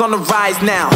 on the rise now.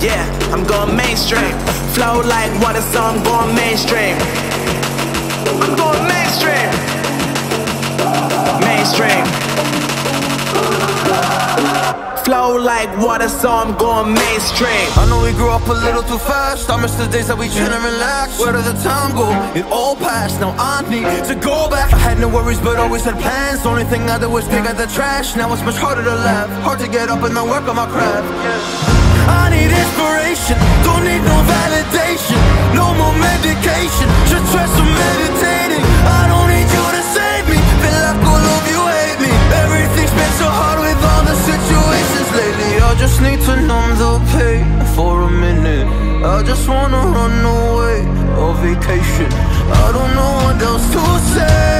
Yeah, I'm going mainstream. Flow like water, so I'm going mainstream. I'm going mainstream. Mainstream. Flow like water, so I'm going mainstream. I know we grew up a little too fast. I miss the days that we chill and relax. Where did the time go? It all passed. Now I need to go back. I had no worries, but always had plans. Only thing I did was pick out the trash. Now it's much harder to laugh. Hard to get up and then work on my craft. I need inspiration. Don't need no validation. No more medication. Just try some meditating. I don't need you to save me. Feel like all of you hate me. Everything's been so hard with all the situations lately. I just need to numb the pain for a minute. I just wanna run away on vacation. I don't know what else to say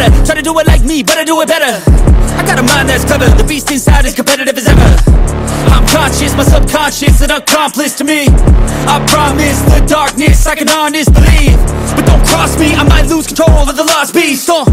Go-getter, try to do it like me, I do it better. I got a mind that's clever, the beast inside is competitive as ever. I'm conscious, my subconscious an accomplice to me. I promise the darkness I can honest believe don't cross me, I might lose control of the lost beast. Uh,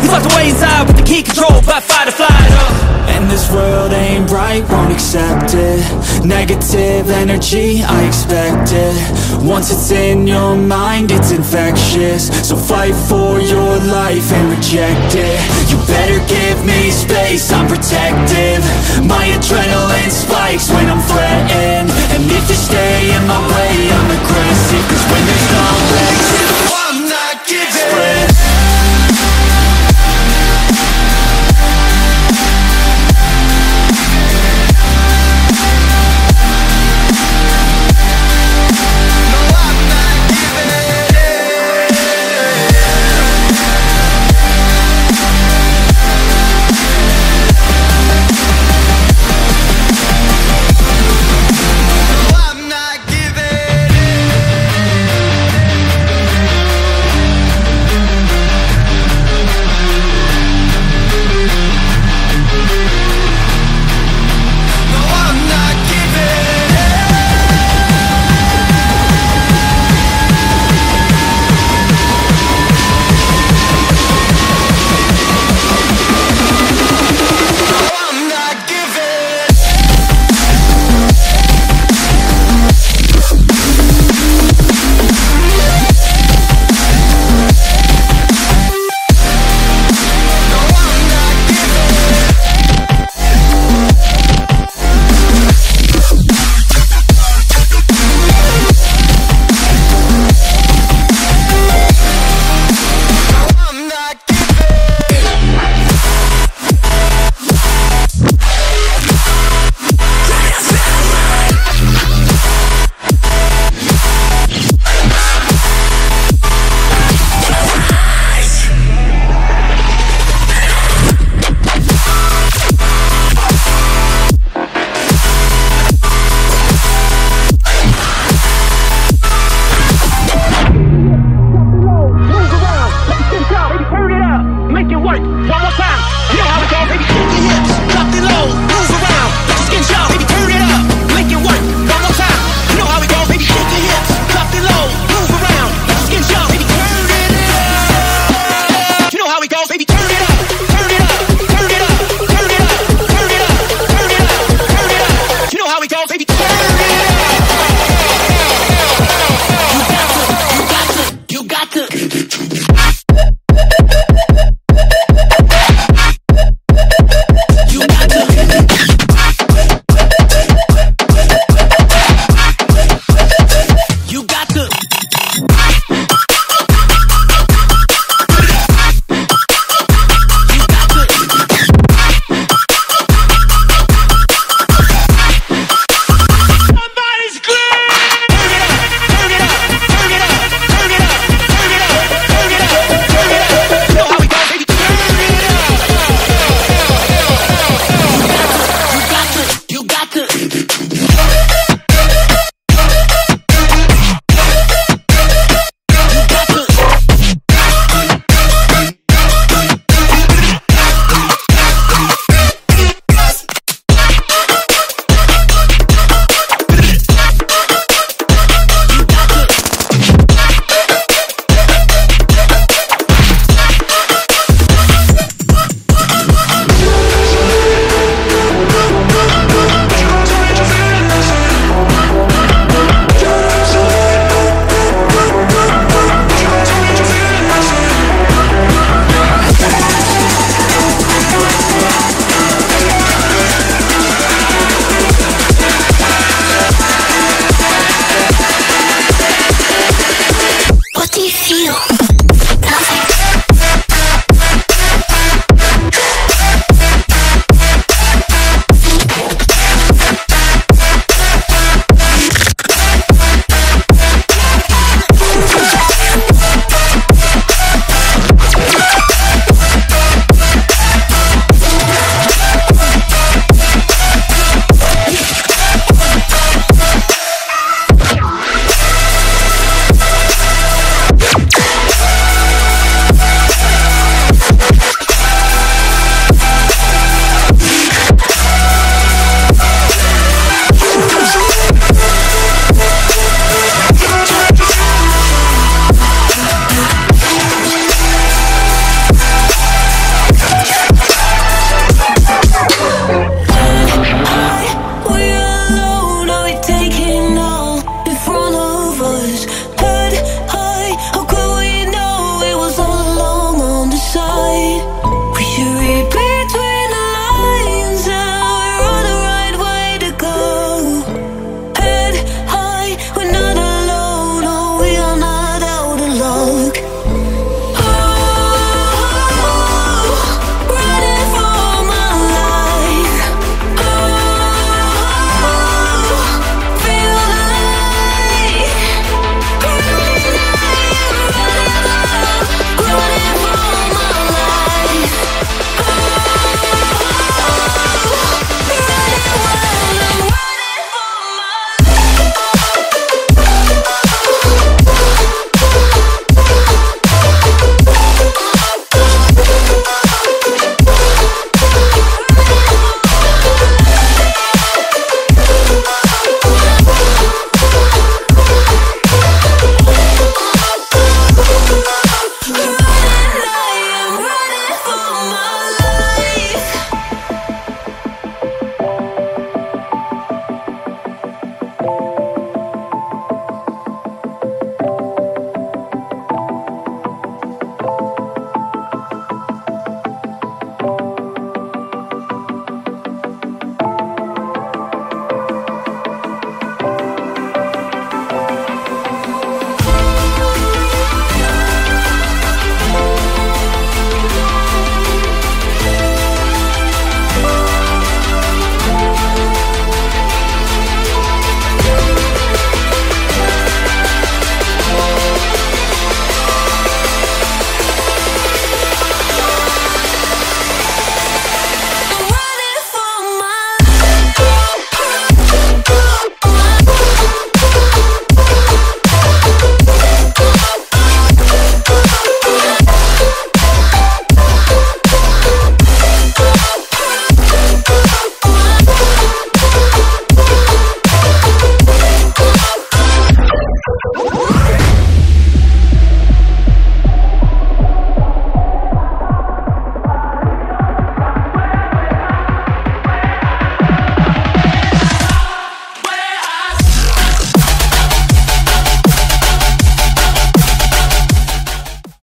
He's locked away inside with the key controlled by fight or flight uh. And this world ain't right, won't accept it. Negative energy, I expect it. Once it's in your mind, it's infectious. So fight for your life and reject it. You better give me space, I'm protective. My adrenaline spikes when I'm threatened. And if you stay in my way, I'm aggressive. Cause when there's no exit